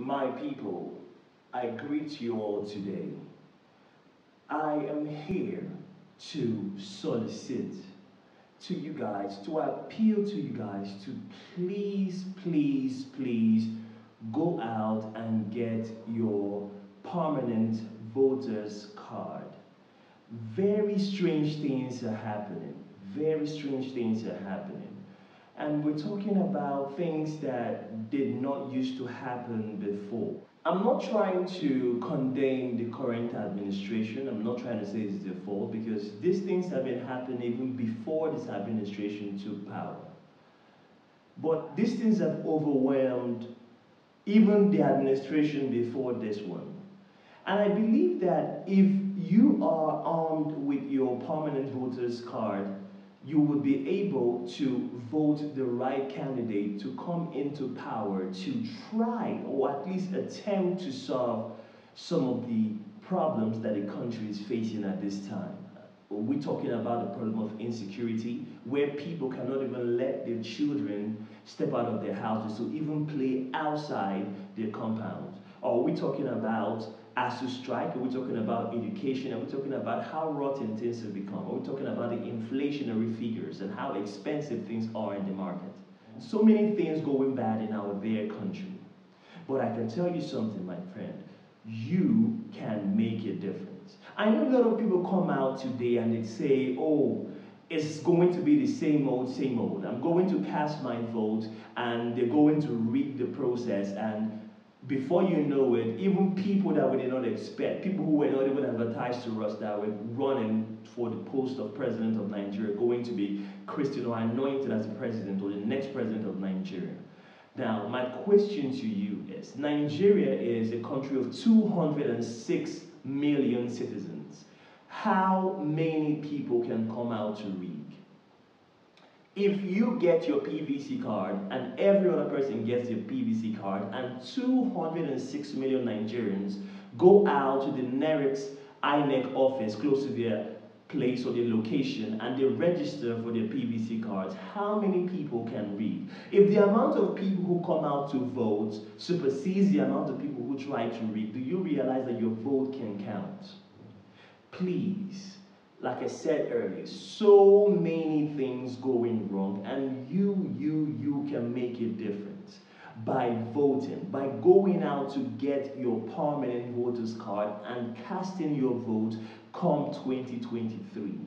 My people, I greet you all today. I am here to solicit to you guys, to appeal to you guys to please, please, please go out and get your permanent voter's card. Very strange things are happening. Very strange things are happening. And we're talking about things that did not used to happen before. I'm not trying to condemn the current administration. I'm not trying to say it's their fault because these things have been happening even before this administration took power. But these things have overwhelmed even the administration before this one. And I believe that if you are armed with your permanent voter's card, you would be able to vote the right candidate to come into power to try or at least attempt to solve some of the problems that the country is facing at this time. We're talking about the problem of insecurity, where people cannot even let their children step out of their houses to even play outside their compounds. Or we're talking about ASUU strike, are we talking about education, are we talking about how rotten things have become, are we talking about the inflationary figures and how expensive things are in the market. So many things going bad in our dear country. But I can tell you something, my friend, you can make a difference. I know a lot of people come out today and they say, oh, it's going to be the same old, same old. I'm going to cast my vote and they're going to rig the process and before you know it, even people that we did not expect, people who were not even advertised to us that were running for the post of president of Nigeria, going to be Christian or anointed as the president or the next president of Nigeria. Now, my question to you is Nigeria is a country of 206 million citizens. How many people can come out to read? If you get your PVC card and every other person gets your PVC card and 206 million Nigerians go out to the nearest INEC office close to their place or their location and they register for their PVC cards, how many people can read? If the amount of people who come out to vote supersedes the amount of people who try to read, do you realize that your vote can count? Please like I said earlier, so many things going wrong, and you, you, you can make a difference by voting, by going out to get your permanent voter's card and casting your vote come 2023.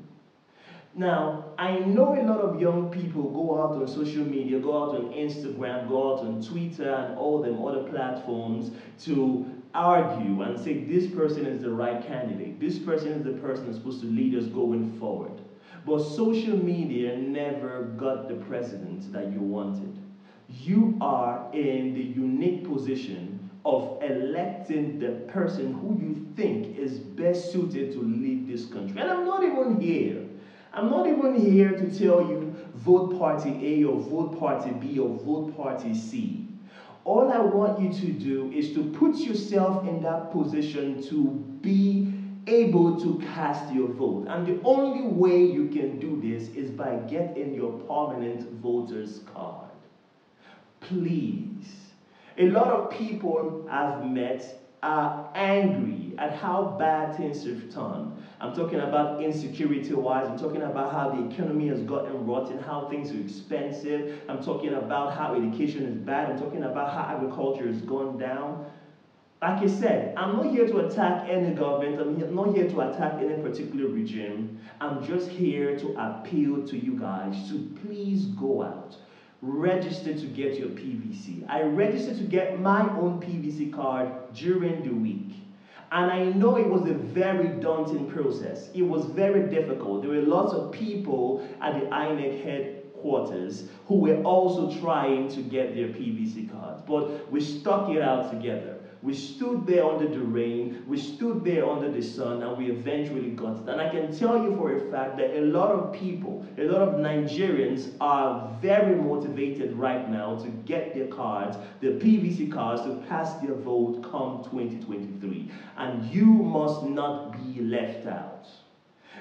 Now, I know a lot of young people go out on social media, go out on Instagram, go out on Twitter and all them other platforms to argue and say this person is the right candidate, this person is the person that's supposed to lead us going forward. But social media never got the president that you wanted. You are in the unique position of electing the person who you think is best suited to lead this country. And I'm not even here. I'm not even here to tell you vote party A or vote party B or vote party C. All I want you to do is to put yourself in that position to be able to cast your vote. And the only way you can do this is by getting your permanent voter's card. Please. A lot of people I've met are angry at how bad things have turned. I'm talking about insecurity wise, I'm talking about how the economy has gotten rotten, how things are expensive, I'm talking about how education is bad, I'm talking about how agriculture has gone down. Like I said, I'm not here to attack any government, I'm not here to attack any particular regime. I'm just here to appeal to you guys to please go out register to get your PVC. I registered to get my own PVC card during the week. And I know it was a very daunting process. It was very difficult. There were lots of people at the INEC headquarters who were also trying to get their PVC cards. But we stuck it out together. We stood there under the rain, we stood there under the sun, and we eventually got it. And I can tell you for a fact that a lot of people, a lot of Nigerians are very motivated right now to get their cards, their PVC cards, to cast their vote come 2023. And you must not be left out.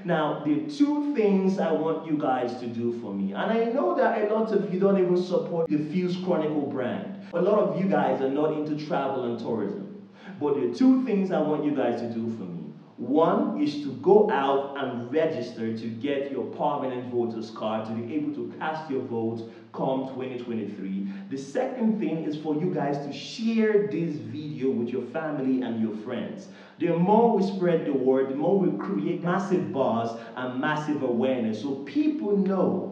Now, are two things I want you guys to do for me. And I know that a lot of you don't even support the Fuse Chronicle brand. A lot of you guys are not into travel and tourism. But are two things I want you guys to do for me. One is to go out and register to get your permanent voters card to be able to cast your vote come 2023. The second thing is for you guys to share this video with your family and your friends. The more we spread the word, the more we create massive buzz and massive awareness so people know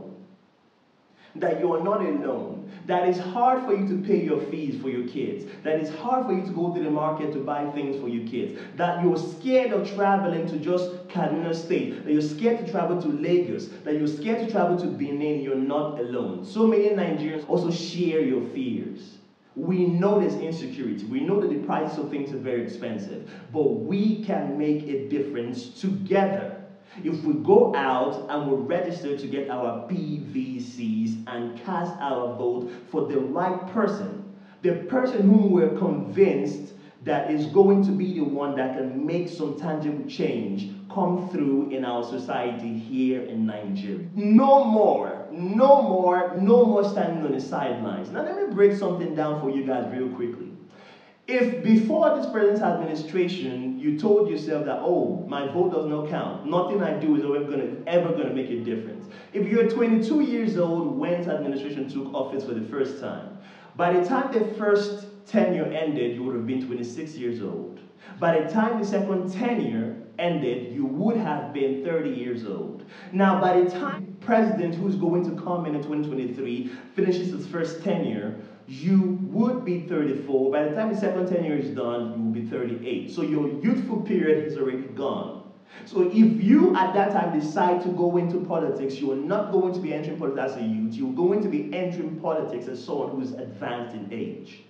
that you are not alone, that it's hard for you to pay your fees for your kids, that it's hard for you to go to the market to buy things for your kids, that you're scared of traveling to just Kaduna State, that you're scared to travel to Lagos, that you're scared to travel to Benin, you're not alone. So many Nigerians also share your fears. We know there's insecurity. We know that the prices of things are very expensive, but we can make a difference together if we go out and we register to get our PVCs and cast our vote for the right person, the person whom we're convinced that is going to be the one that can make some tangible change come through in our society here in Nigeria. No more, no more, no more standing on the sidelines. Now let me break something down for you guys real quickly. If before this president's administration, you told yourself that, oh, my vote does not count, nothing I do is ever gonna, ever gonna make a difference. If you're 22 years old when this administration took office for the first time, by the time the first tenure ended, you would have been 26 years old. By the time the second tenure ended, you would have been 30 years old. Now, by the time president who's going to come in in 2023 finishes his first tenure, you would be 34. By the time the second tenure is done, you will be 38. So your youthful period is already gone. So if you at that time decide to go into politics, you are not going to be entering politics as a youth. You're going to be entering politics as someone who's advanced in age.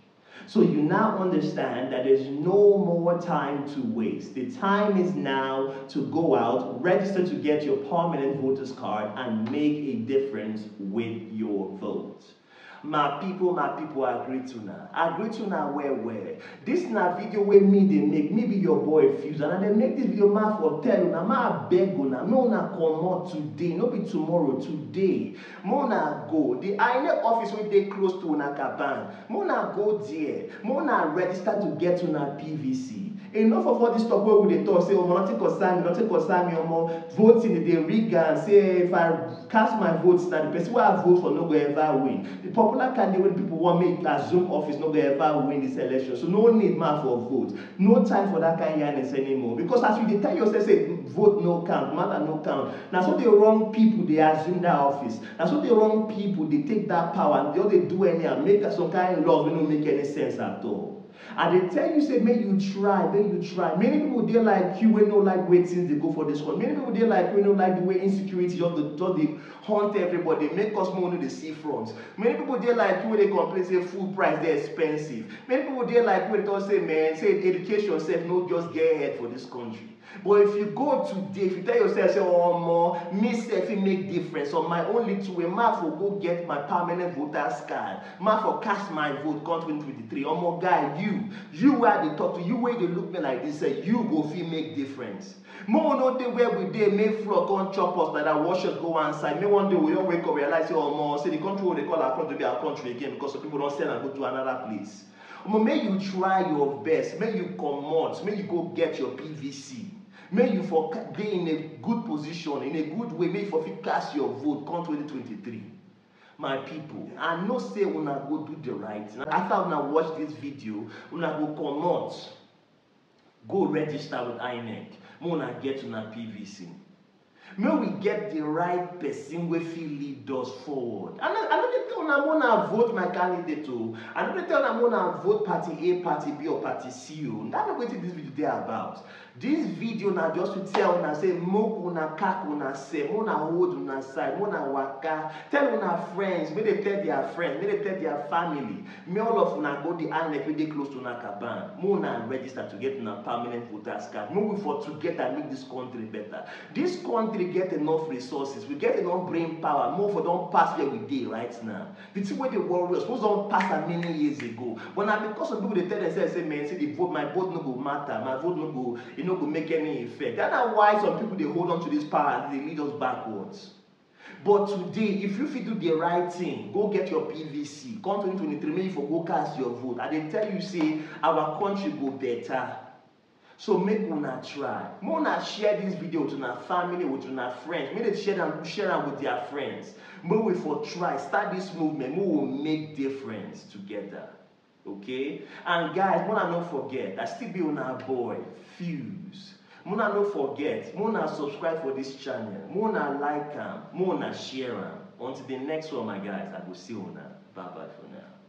So you now understand that there's no more time to waste. The time is now to go out, register to get your permanent voters card, and make a difference with your vote. My people, my people, I agree to now. I agree to now where where. This na video where me they make, me be your boy Fuse. And they make this video ma for tell you, ma beg una, me una come out today, no be tomorrow, today. Mona go. The INEC office where they close to una caban. Mona go there. Mona register to get una PVC enough of all this talk wey we dey talk say omo nothing concern me nothing concern me omo voting dey rig am say if i cast my vote na the person wey i vote for no go ever win the popular candidate people wan make assume office no go ever win this election. So no need man for vote. No time for that kind of yarnings anymore. Because as you dey tell yourself say vote no count matter no count. Na so the wrong people dey assume that office. Na so the wrong people dey take that power and they just dey do anyhow make some kind laws wey no make any sense at all. I dey tell you say make you try, make you try. Many people dey like you wey no like way things dey go for this one. Many people dey like wey no like the way insecurity just the just dey haunt everybody, make us more no dey see front. Many people dey like you dey complain say food price dey expensive. Many people dey like wey dey talk say man, say education sef no just get head for this country. But if you go today, if you tell yourself, say, oh, more, me self, it make difference. On my own little way, ma for go get my permanent voter's card. Ma for cast my vote, come 2023. Oh, more guy, you, you where they talk to you, where they look me like this, say, you go feel make difference. More no day where we dey make floor come chop us like that wash us go one side. May one day we all wake up realize say, oh, more, say the country what they call our country be our country again because some people don't sell and go to another place. May you try your best. May you come out. May you go get your PVC. May you for dey in a good position, in a good way. May you for cast your vote come 2023. My people, I know say una go do the right. After una watch this video, una go comot, go register with INEC. May una get una PVC. May we get the right person wey fit lead us forward. I I una make una vote my candidate o. I no dey tell una make una vote party A, party B or party C o. That no wetin this video dey about. This video na just to tell una say make una knack una sef, make una hold una side, make una waka. Tell una friends, make they tell their friends, make they tell their family. Make all of una go the INEC wey dey close to una caban. Make una register to get una permanent voters card. Make we for together make this country better. This country get enough resources we get enough brain power more for don pass where we dey right now the thing wey dey worry us suppose don pass am many years ago. But na because of people dey tell themselves say man say the vote my vote no go matter. My vote no go e no go make any effect. That's na why some people they hold on to this power and dey lead us backwards. But today if you fit do the right thing go get your pvc come 2023 make you for go cast your vote. I dey tell you say our country go better so make una try. Una share this video with una family with una friends. Make share am share am with their friends. Make we for try. Start this movement. We make difference together. Okay? And guys make una no forget i still be una boy. Fuse. Make una no forget. Una subscribe for this channel. Una like am. Make share am. Until the next one my guys. I will see you una. Bye bye for now